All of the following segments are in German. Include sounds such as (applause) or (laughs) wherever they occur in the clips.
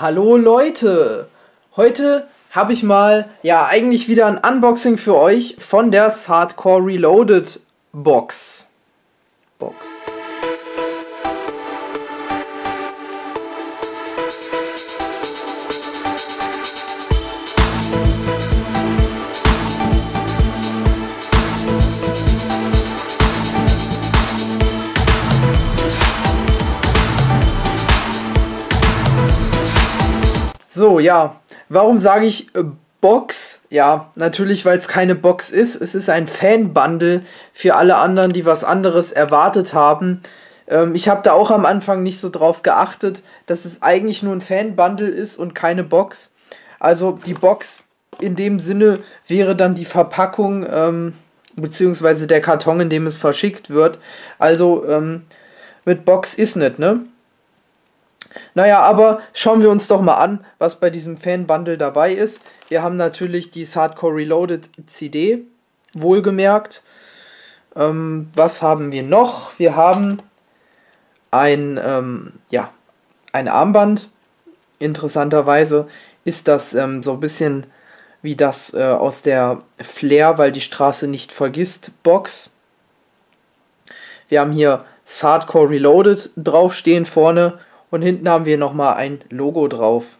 Hallo Leute! Heute habe ich mal, ja, eigentlich wieder ein Unboxing für euch von der Hardcore Reloaded Box. Ja. Warum sage ich äh, Box? Ja, natürlich, weil es keine Box ist. Es ist ein Fan-Bundle für alle anderen, die was anderes erwartet haben. Ähm, ich habe da auch am Anfang nicht so drauf geachtet, dass es eigentlich nur ein Fan-Bundle ist und keine Box. Also die Box in dem Sinne wäre dann die Verpackung, ähm, beziehungsweise der Karton, in dem es verschickt wird. Also ähm, mit Box ist nicht, ne? Naja, aber schauen wir uns doch mal an, was bei diesem Fan-Bundle dabei ist. Wir haben natürlich die Hardcore Reloaded CD, wohlgemerkt. Ähm, was haben wir noch? Wir haben ein, ähm, ja, ein Armband. Interessanterweise ist das ähm, so ein bisschen wie das äh, aus der Flair, weil die Straße nicht vergisst, Box. Wir haben hier Hardcore Reloaded draufstehen vorne und hinten haben wir nochmal ein Logo drauf.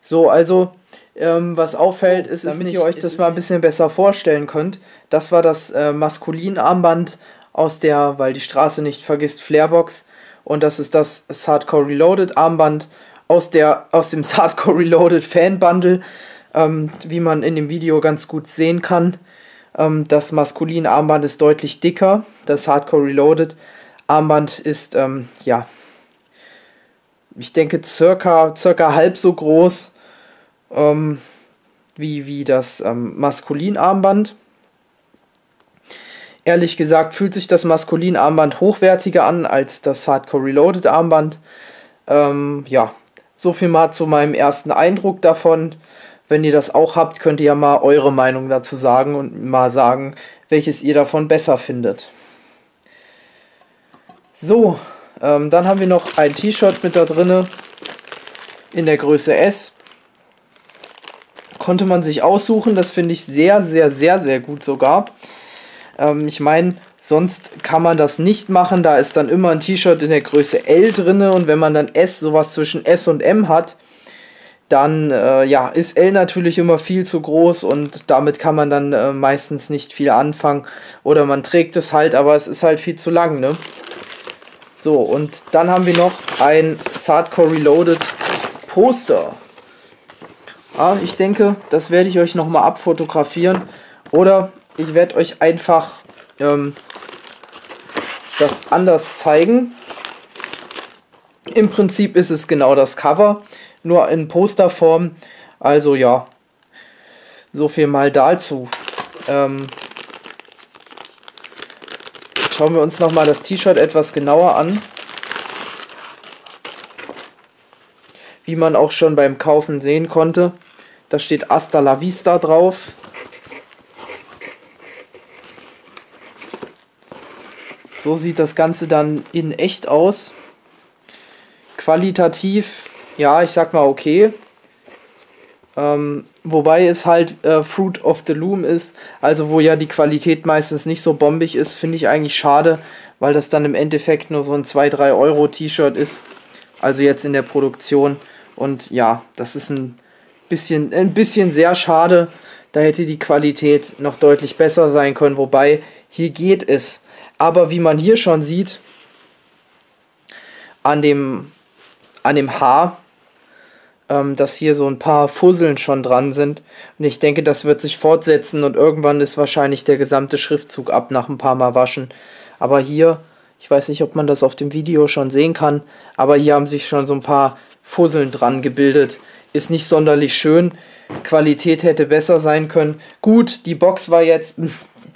So, also ähm, was auffällt, ist, damit nicht, ihr euch das mal ein bisschen besser vorstellen könnt, das war das äh, Maskulin-Armband aus der, weil die Straße nicht vergisst, Flarebox. Und das ist das Hardcore Reloaded Armband aus, der, aus dem (laughs) Hardcore Reloaded Fan Bundle, ähm, wie man in dem Video ganz gut sehen kann. Ähm, das Maskulin Armband ist deutlich dicker, das Hardcore Reloaded Armband ist, ähm, ja, ich denke, circa, circa halb so groß ähm, wie, wie das ähm, Maskulin-Armband. Ehrlich gesagt fühlt sich das Maskulin-Armband hochwertiger an als das Hardcore Reloaded Armband. Ähm, ja, so viel mal zu meinem ersten Eindruck davon. Wenn ihr das auch habt, könnt ihr ja mal eure Meinung dazu sagen und mal sagen, welches ihr davon besser findet. So, ähm, dann haben wir noch ein T-Shirt mit da drinne in der Größe S. Konnte man sich aussuchen, das finde ich sehr, sehr, sehr, sehr gut sogar. Ähm, ich meine, sonst kann man das nicht machen, da ist dann immer ein T-Shirt in der Größe L drinne und wenn man dann S, sowas zwischen S und M hat, dann äh, ja, ist L natürlich immer viel zu groß und damit kann man dann äh, meistens nicht viel anfangen. Oder man trägt es halt, aber es ist halt viel zu lang, ne? So, und dann haben wir noch ein Hardcore Reloaded Poster. Ah, ich denke, das werde ich euch nochmal abfotografieren. Oder ich werde euch einfach ähm, das anders zeigen. Im Prinzip ist es genau das Cover, nur in Posterform. Also ja, so viel mal dazu. Ähm, Schauen wir uns nochmal das T-Shirt etwas genauer an. Wie man auch schon beim Kaufen sehen konnte. Da steht Hasta la Vista drauf. So sieht das Ganze dann in echt aus. Qualitativ, ja, ich sag mal okay. Ähm, wobei es halt äh, Fruit of the Loom ist, also wo ja die Qualität meistens nicht so bombig ist, finde ich eigentlich schade, weil das dann im Endeffekt nur so ein 2-3 Euro T-Shirt ist. Also jetzt in der Produktion. Und ja, das ist ein bisschen, ein bisschen sehr schade. Da hätte die Qualität noch deutlich besser sein können. Wobei, hier geht es. Aber wie man hier schon sieht, an dem, an dem Haar ähm, dass hier so ein paar Fusseln schon dran sind. Und ich denke, das wird sich fortsetzen und irgendwann ist wahrscheinlich der gesamte Schriftzug ab nach ein paar Mal waschen. Aber hier, ich weiß nicht, ob man das auf dem Video schon sehen kann, aber hier haben sich schon so ein paar Fusseln dran gebildet. Ist nicht sonderlich schön. Qualität hätte besser sein können. Gut, die Box war jetzt,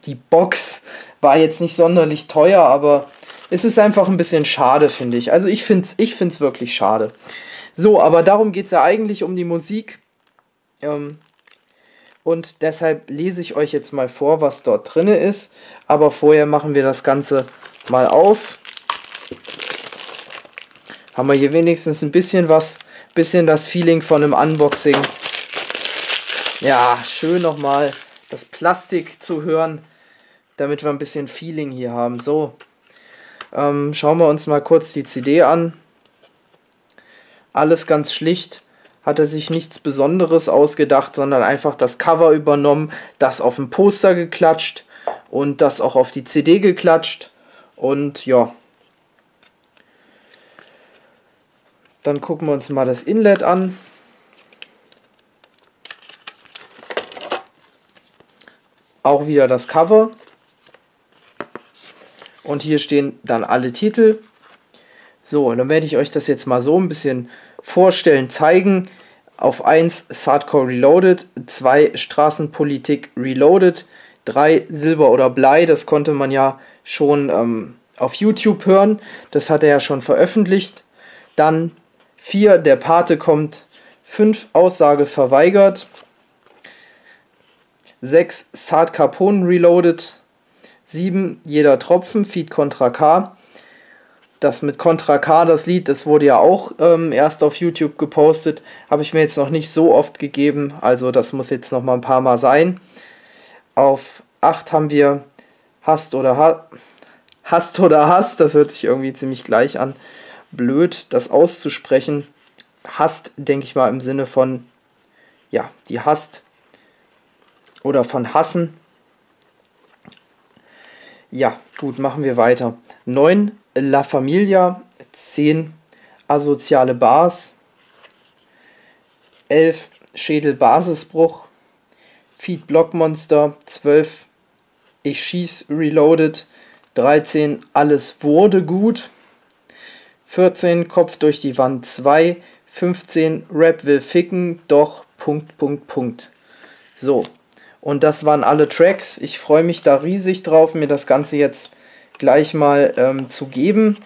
die Box war jetzt nicht sonderlich teuer, aber es ist einfach ein bisschen schade, finde ich. Also ich finde es ich find's wirklich schade. So, aber darum geht es ja eigentlich um die Musik. Ähm, und deshalb lese ich euch jetzt mal vor, was dort drin ist. Aber vorher machen wir das Ganze mal auf. Haben wir hier wenigstens ein bisschen was, bisschen das Feeling von einem Unboxing. Ja, schön nochmal das Plastik zu hören, damit wir ein bisschen Feeling hier haben. So, ähm, schauen wir uns mal kurz die CD an. Alles ganz schlicht. Hat er sich nichts Besonderes ausgedacht, sondern einfach das Cover übernommen, das auf dem Poster geklatscht und das auch auf die CD geklatscht. Und ja. Dann gucken wir uns mal das Inlet an. Auch wieder das Cover. Und hier stehen dann alle Titel. So, dann werde ich euch das jetzt mal so ein bisschen vorstellen, zeigen. Auf 1 Sadcore Reloaded, 2 Straßenpolitik Reloaded, 3 Silber oder Blei, das konnte man ja schon ähm, auf YouTube hören, das hat er ja schon veröffentlicht. Dann 4 Der Pate kommt, 5 Aussage verweigert, 6 Sad Capone Reloaded, 7 Jeder Tropfen, Feed Contra K. Das mit Contra K, das Lied, das wurde ja auch ähm, erst auf YouTube gepostet. Habe ich mir jetzt noch nicht so oft gegeben. Also das muss jetzt noch mal ein paar Mal sein. Auf 8 haben wir Hast oder ha Hast oder Hast. Das hört sich irgendwie ziemlich gleich an. Blöd, das auszusprechen. Hast, denke ich mal, im Sinne von, ja, die Hast. Oder von Hassen. Ja, gut, machen wir weiter. 9 La Familia, 10 Asoziale Bars, 11 Schädelbasisbruch, Feed Blockmonster, 12 Ich schieß Reloaded, 13 Alles wurde gut, 14 Kopf durch die Wand 2, 15 Rap will ficken, doch Punkt, Punkt, Punkt. So, und das waren alle Tracks. Ich freue mich da riesig drauf, mir das Ganze jetzt gleich mal ähm, zu geben.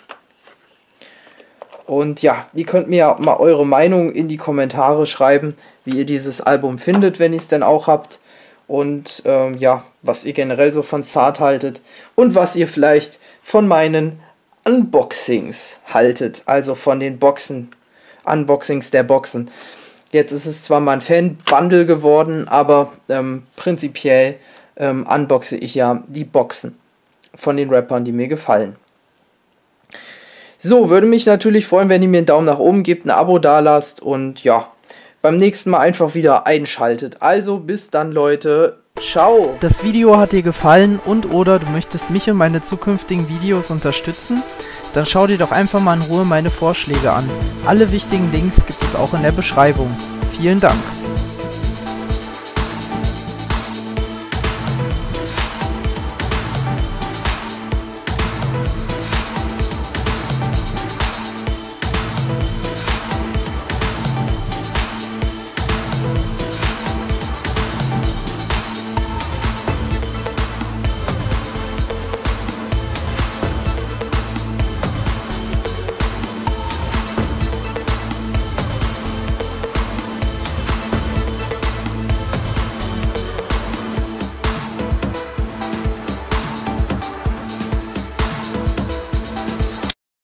Und ja, ihr könnt mir ja mal eure Meinung in die Kommentare schreiben, wie ihr dieses Album findet, wenn ihr es denn auch habt. Und ähm, ja, was ihr generell so von Zart haltet. Und was ihr vielleicht von meinen Unboxings haltet. Also von den Boxen. Unboxings der Boxen. Jetzt ist es zwar mal ein Fan-Bundle geworden, aber ähm, prinzipiell ähm, unboxe ich ja die Boxen von den Rappern, die mir gefallen. So, würde mich natürlich freuen, wenn ihr mir einen Daumen nach oben gebt, ein Abo dalasst und ja, beim nächsten Mal einfach wieder einschaltet. Also bis dann, Leute. Ciao. Das Video hat dir gefallen und oder du möchtest mich und meine zukünftigen Videos unterstützen? Dann schau dir doch einfach mal in Ruhe meine Vorschläge an. Alle wichtigen Links gibt es auch in der Beschreibung. Vielen Dank.